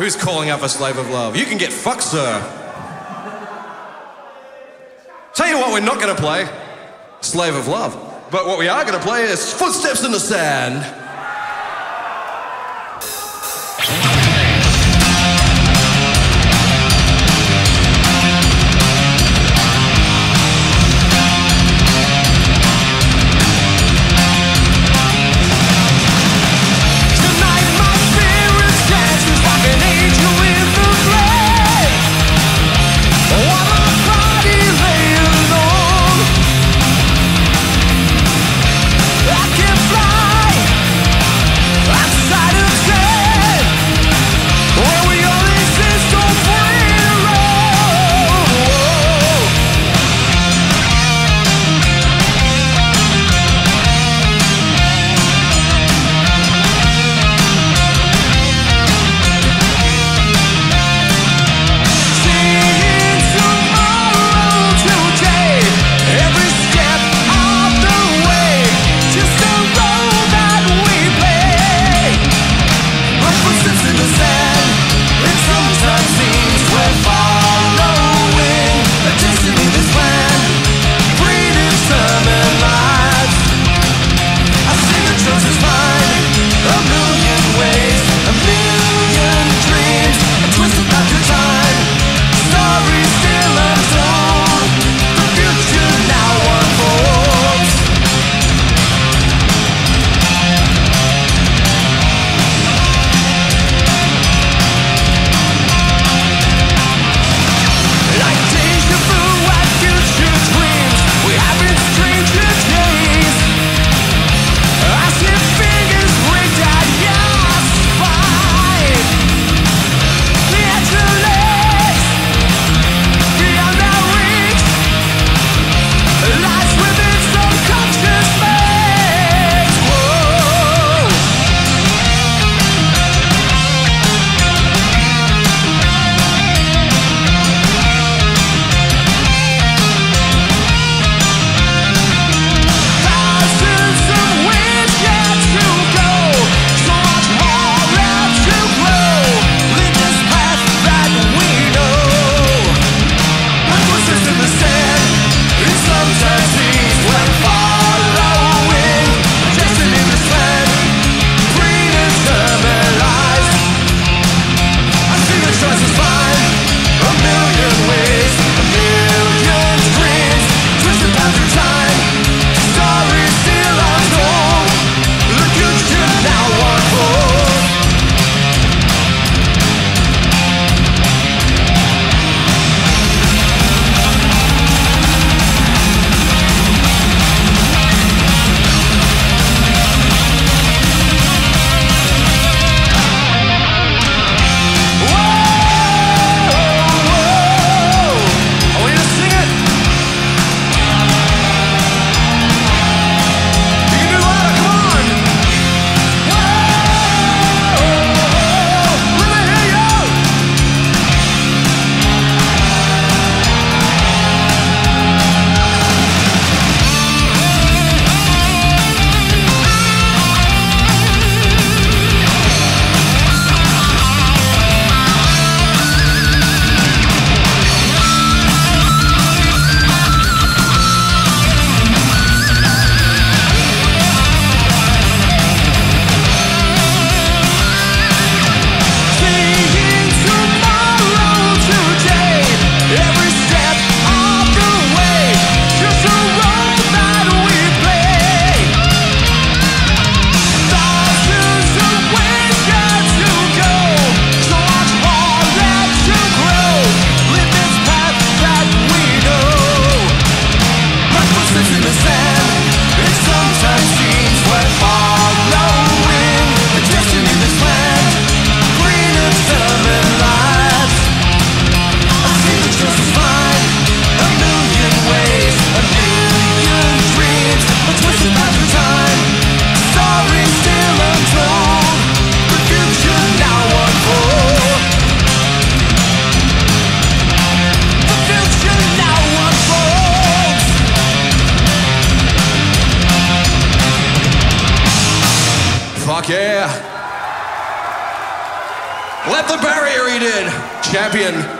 Who's calling up a slave of love? You can get fucked, sir. Tell you what, we're not going to play Slave of Love. But what we are going to play is Footsteps in the Sand. Fire. Fuck yeah. Let the barrier eat in. Champion.